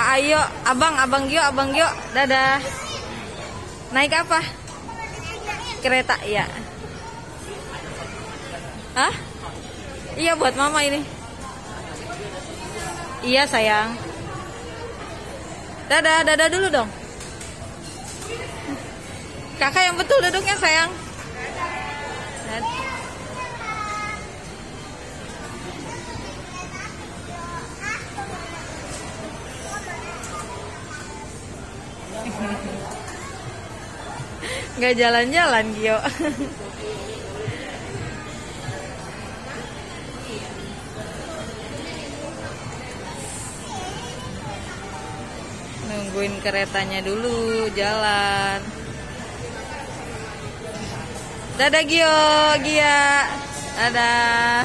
Ah, Ayo, abang, abang Gio, abang Gio, dadah. Naik apa? Kereta, iya. Hah? Iya buat mama ini. Iya sayang. Dadah, dadah dulu dong. Kakak yang betul duduknya sayang. Nggak jalan-jalan Gio. Nungguin keretanya dulu jalan. Dadah Gio, Gia. Dadah.